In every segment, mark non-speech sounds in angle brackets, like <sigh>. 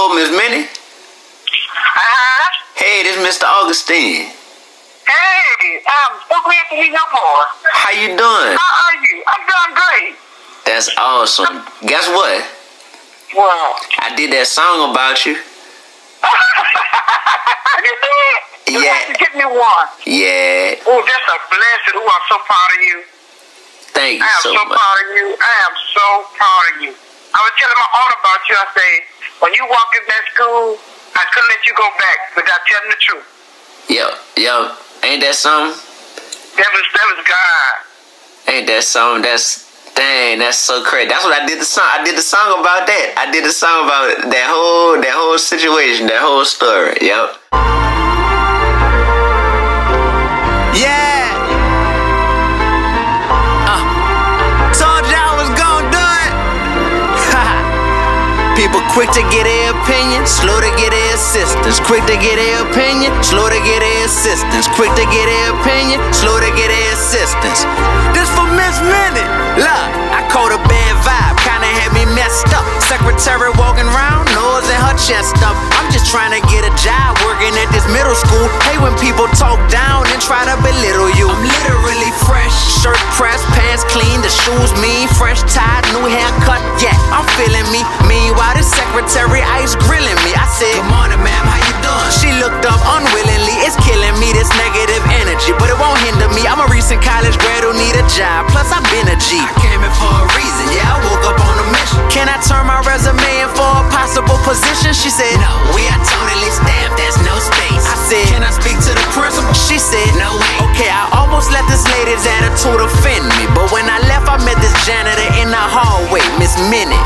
Hello, Miss Minnie. Uh-huh. Hey, this is Mr. Augustine. Hey, I'm so glad to hear your voice. How you doing? How are you? I'm doing great. That's awesome. Guess what? Well, I did that song about you. <laughs> you did? You Yeah. have to get me one. Yeah. Oh, that's a blessing. Oh, I'm so proud of you. Thank you I am so so, proud of you. I am so proud of you. I was telling my aunt about you. I say, when you walk in that school, I couldn't let you go back without telling the truth. Yep, yep. Ain't that something? That was that was God. Ain't that something? That's dang. That's so crazy. That's what I did the song. I did the song about that. I did the song about that whole that whole situation, that whole story. Yep. Yeah. People quick to get their opinion, slow to get their assistance. Quick to get their opinion, slow to get their assistance. Quick to get their opinion, slow to get their assistance. This for Miss Minnie. Look, I caught a bad vibe, kinda had me messed up. Secretary walking around, nose in her chest up. I'm just trying to get a job working at this middle school. Hey, when people talk down and try to belittle you. I'm literally fresh, shirt pressed, pants clean, the shoes mean, fresh tied, new haircut. Yeah, I'm feeling me. Came in for a reason. Yeah, I woke up on a mission. Can I turn my resume in for a possible position? She said, No, we are totally staffed. There's no space. I said, Can I speak to the principal? She said, No way. Okay, I almost let this lady's attitude offend me, but when I left, I met this janitor in the hallway, Miss Minnie.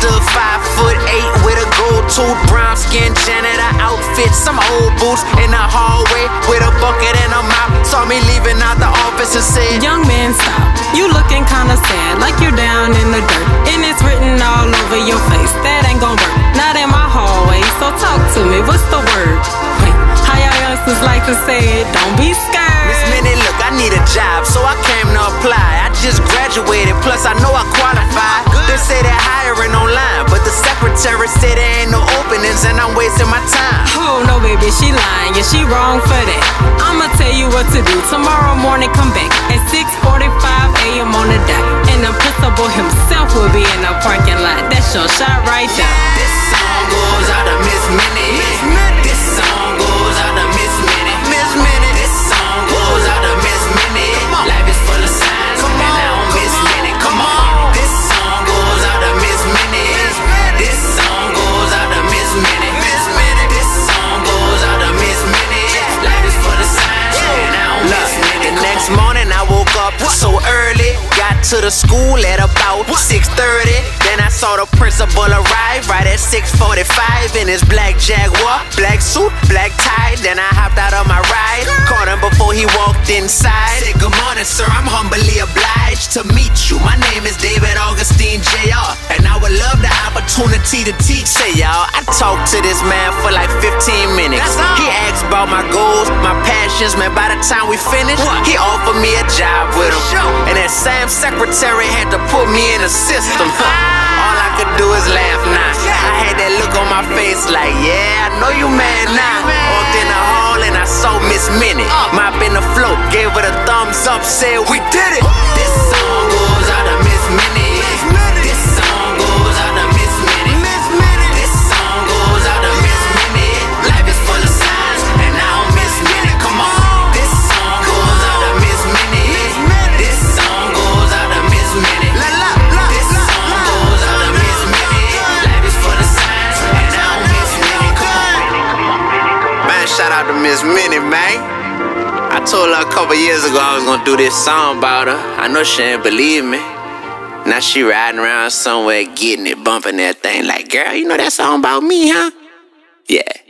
Stood five foot eight with a gold tooth, brown skin janitor outfit, some old boots in the hallway with a bucket in her mouth. Saw me leaving out the office and said, Young man, stop. You looking kinda sad, like you're down in the dirt. And it's written all over your face. That ain't gon' work. Not in my hallway, so talk to me. What's the word? Wait, how y'all youngsters like to say it? Don't be scared. Miss. Minnie, look, I need a job, so I came to apply. I just graduated, plus I know I qualify. They say they're hiring online, but the secretary said there ain't no openings and I'm wasting my time. Oh no, baby, she lying. Yeah, she wrong for that. I'ma tell you what to do. Tomorrow morning, come back at 6:45 a.m. on the dot, and the principal himself will be in the parking lot. That's your shot right there. This song goes out to Miss Minnie. This song to the school at about 6:30. Then I saw the principal arrive right at 6:45 in his black Jaguar, black suit, black tie. Then I hopped out of my ride, caught him before he walked inside. Said, Good morning, sir. I'm humbly obliged to meet you. My name is David Augustine Jr. opportunity to teach. Say y'all, I talked to this man for like 15 minutes. He asked about my goals, my passions. Man, by the time we finished, he offered me a job with him. And that same secretary had to put me in the system. <laughs> <laughs> All I could do is laugh now. I had that look on my face like, yeah, I know you mad now. Walked in the hall and I saw Miss Minnie. Mopping the floor, gave her the thumbs up, said, we did it. This song to Miss Minnie, man. I told her a couple years ago I was gonna do this song about her. I know she didn't believe me. Now she riding around somewhere getting it, bumping that thing like, girl, you know that song about me, huh? Yeah.